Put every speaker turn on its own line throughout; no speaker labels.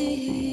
see.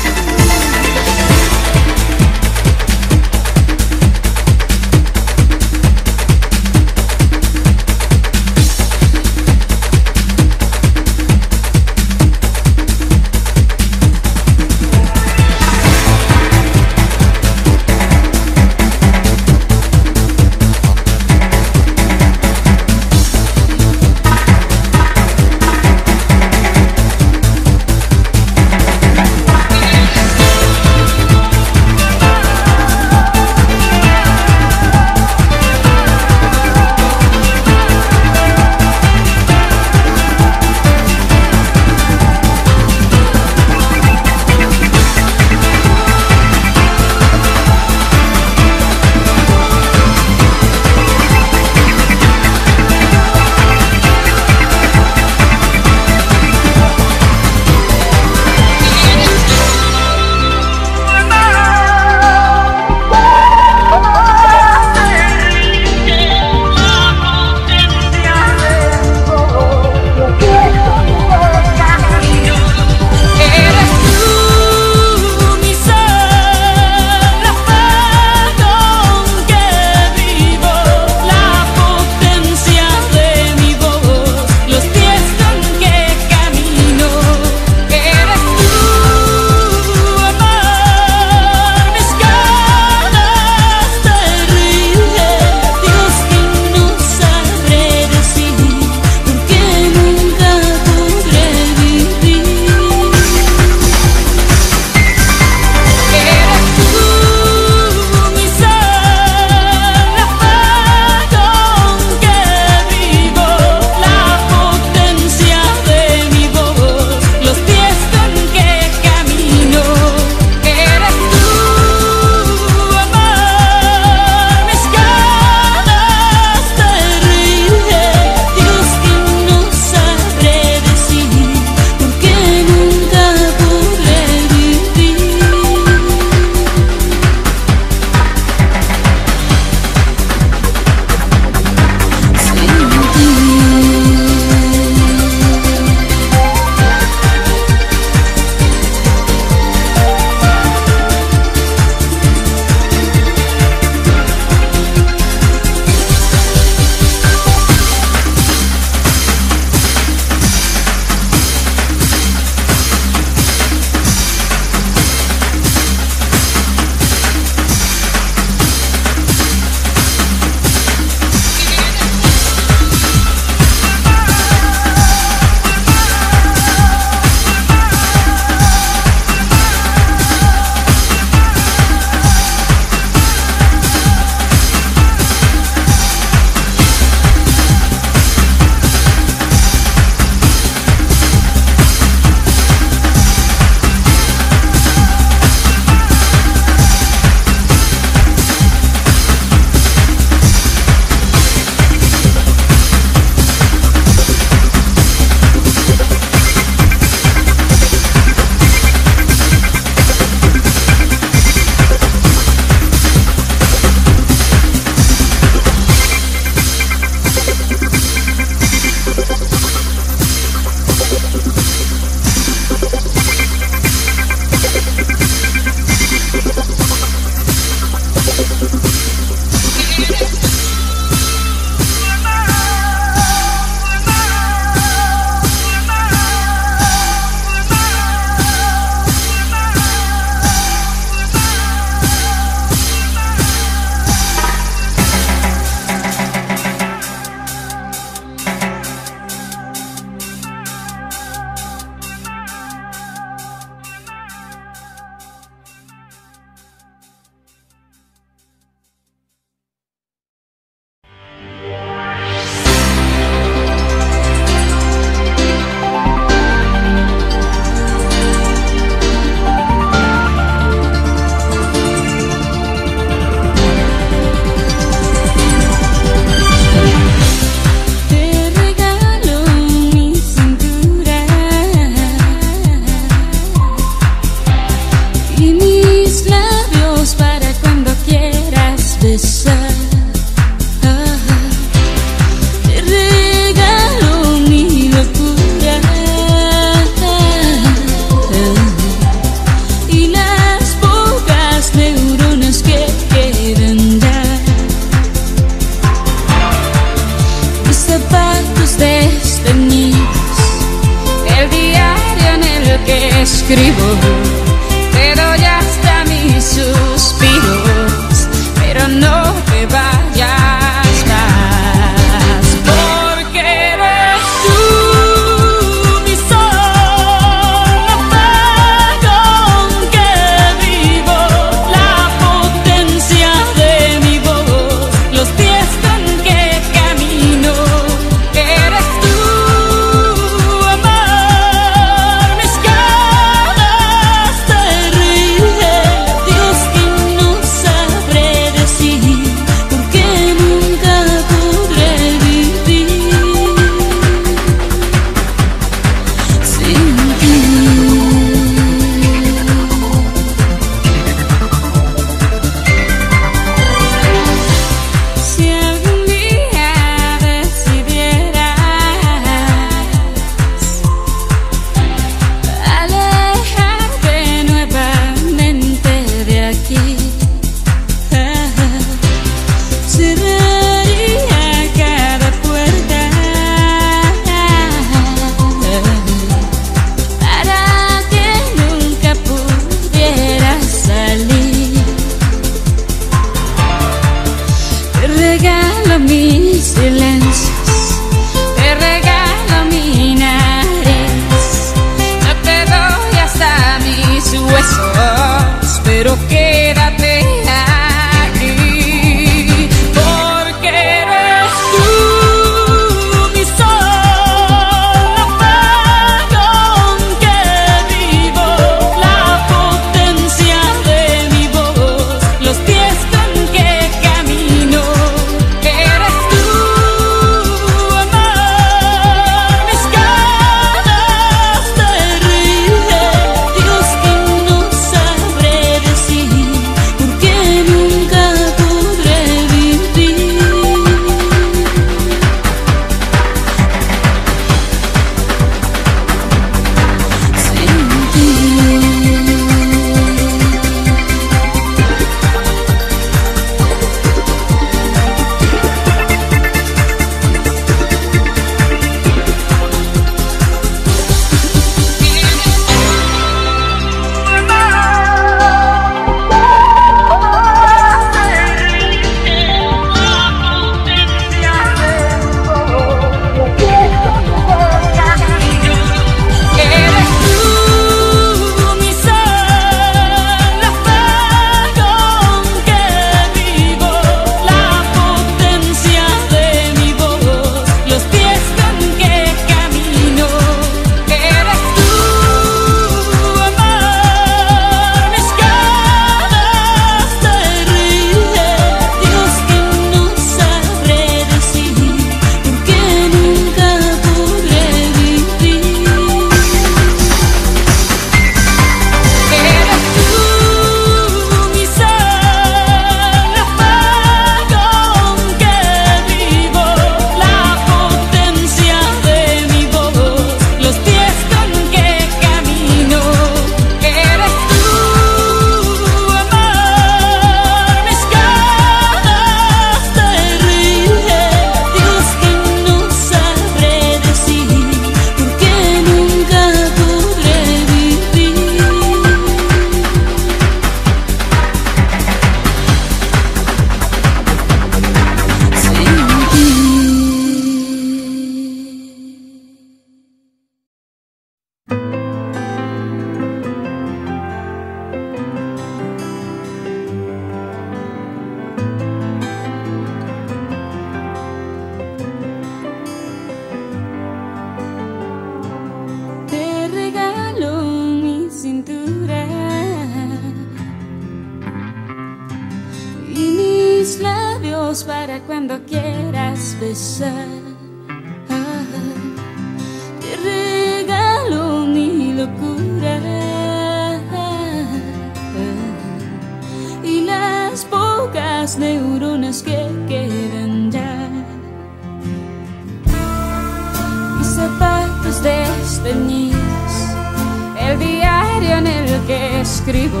escribo,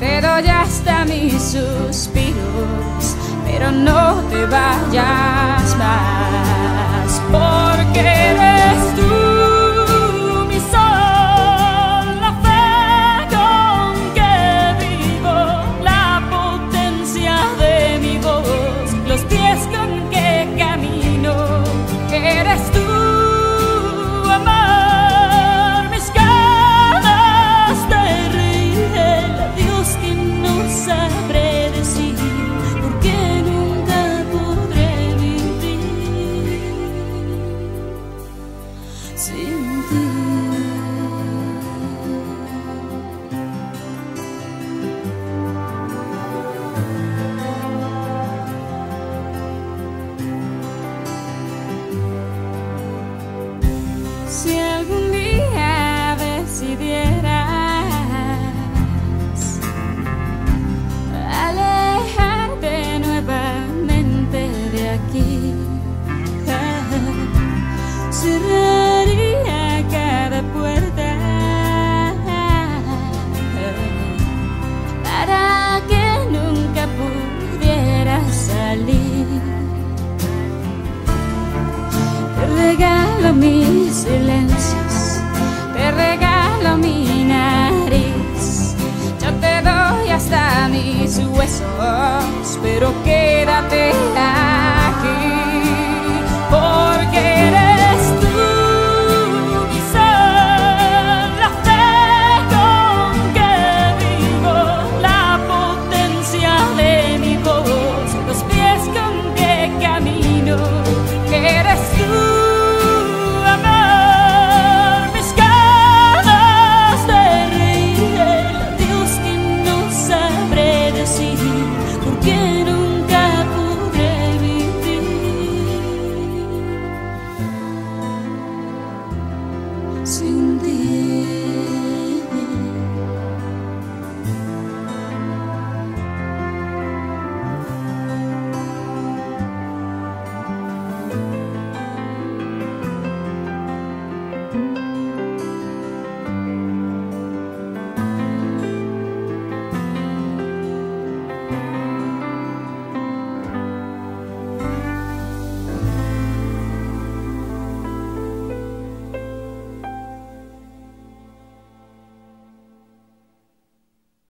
te doy hasta mis suspiros, pero no te vayas más, porque eres tú. regalo mis silencios, te regalo mi nariz, yo te doy hasta mis huesos, pero quédate ahí.